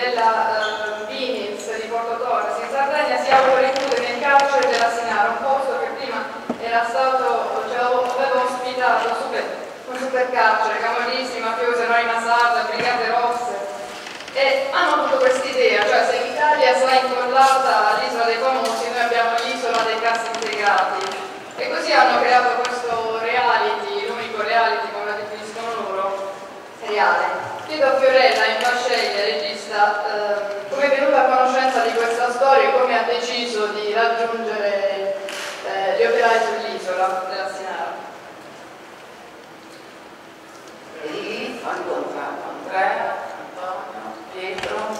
della eh, Vinils di Porto Torres in Sardegna si autorinchiude nel carcere della Sinara, un posto che prima era stato, cioè, aveva ospitato super, un super carcere, camorristi, mafiosi, Marina Sarda, Brigate Rosse e hanno avuto questa idea, cioè se l'Italia sarà incollata all'isola dei famosi noi abbiamo l'isola dei cassi integrati e così hanno creato questo reality, l'unico reality come la definiscono loro, reale. Chiedo a Fiorella in Vasceglia, regista, eh, come è venuta a conoscenza di questa storia e come ha deciso di raggiungere eh, gli operai sull'isola della Sinara. Lì ho incontrato Andrea, Antonio, Pietro,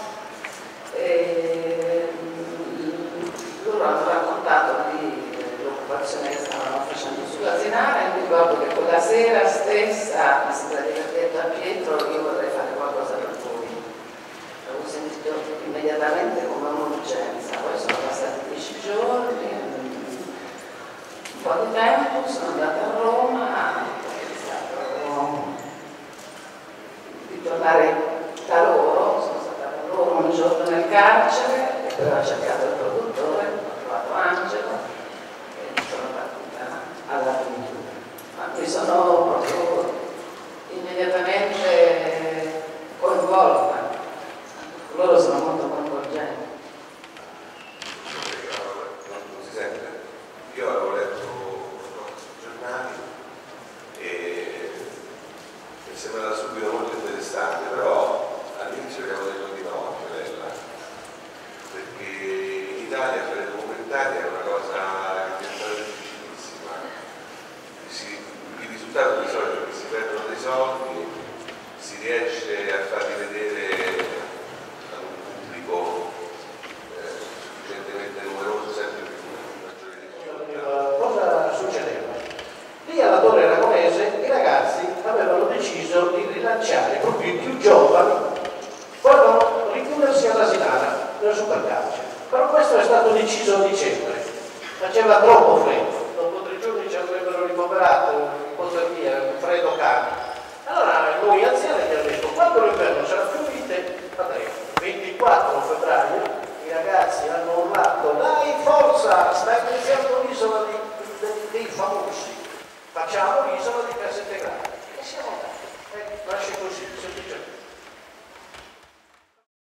e loro hanno raccontato dell'occupazione che stavano facendo sulla Sinara mi ricordo che quella sera stessa mi sembra di aver detto a Pietro po' di tempo, sono andata a Roma, ho pensato di tornare da loro, sono stata con loro un giorno nel carcere, e poi ho cercato il produttore, ho trovato Angelo e sono partita all'avventura. Ma mi sono mi sembrava subito molto interessante, però all'inizio abbiamo detto di no a Fiorella, perché in Italia fare documentari è una cosa che diventata difficilissima. Si- il risultato di solito è che si perdono dei soldi, si riesce a farli vedere ad un pubblico eh, sufficientemente numeroso, sempre più maggiore di Eh, cosa succedeva? Lì alla Torre Aragonese i ragazzi avevano deciso di rilanciare proprio i più giovani, volevano richiudersi alla Nel supercarcere. Però questo è stato deciso a dicembre, faceva troppo freddo, dopo tre giorni ci avrebbero ricoverato in poseria, un freddo cane. Allora noi anziani abbiamo detto, quando l'inverno sarà più mite, andremo. 24 febbraio i ragazzi hanno urlato, dai forza, sta iniziando l'isola dei, famosi, facciamo l'isola dei cassi integrati. E siamo andati. Eh, nasce così, semplicemente.